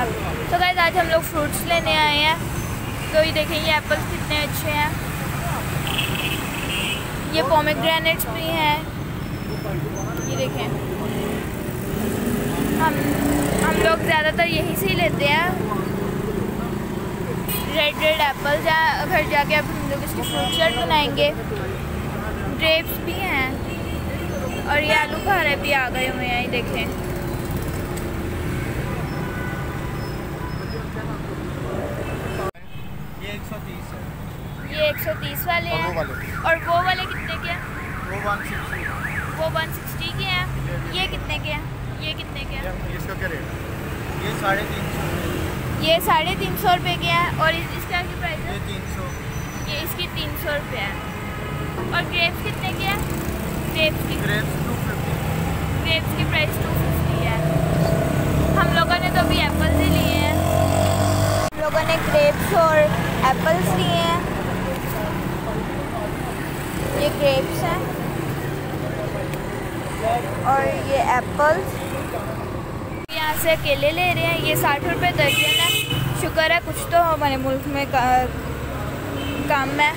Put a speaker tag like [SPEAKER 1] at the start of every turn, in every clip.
[SPEAKER 1] With तो guys आज हम लोग फ्रूट्स लेने आए हैं। तो ये देखें, ये एप्पल्स कितने अच्छे हैं। ये पोमेग्रेनेट्स भी हैं। ये देखें। हम हम लोग ज़्यादातर यहीं से ही लेते हैं। रेड रेड एप्पल जा घर जाके अब हम लोग इसकी फ्रूट चाट बनाएँगे। ग्रेप्स भी हैं। और ये आलू बुखारे भी आ गए हुए हैं, ये देखें।
[SPEAKER 2] 130 है।
[SPEAKER 1] ये 130 वाले हैं। और वो वाले कितने के हैं?
[SPEAKER 2] वो 160
[SPEAKER 1] वो 160 के हैं। ये कितने के हैं? ये कितने के हैं?
[SPEAKER 2] ये इसका क्या रेट ये साढ़े तीन सौ।
[SPEAKER 1] ये साढ़े तीन सौ रुपये के हैं। और इस, इसका क्या प्राइस है?
[SPEAKER 2] ये तीन सौ।
[SPEAKER 1] ये इसकी तीन सौ रुपये है। और ग्रेप्स कितने के हैं? ग्रेप्स की
[SPEAKER 2] ग्रेप्स टू फिफ्टी
[SPEAKER 1] ग्रेप्स की प्राइस टू फिफ्टी है। हम लोगों ने तो अभी एप्पल ही लिए हैं। हम लोगों ने ग्रेप्स और एप्पल्स लिए हैं। ये ग्रेप्स हैं। और ये एप्पल्स यहाँ से अकेले ले रहे हैं। ये साठ रुपये दर्जन है। शुक्र है कुछ तो हमारे मुल्क में का, काम है।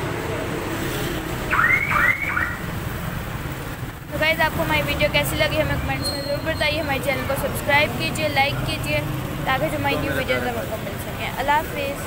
[SPEAKER 1] तो गाइज़ आपको हमारी वीडियो कैसी लगी हमें कमेंट्स में ज़रूर बताइए। हमारे चैनल को सब्सक्राइब कीजिए लाइक कीजिए ताकि जो हमारी न्यू वीडियोज़ आपको मिल सकें। अल्लाह हाफिज़।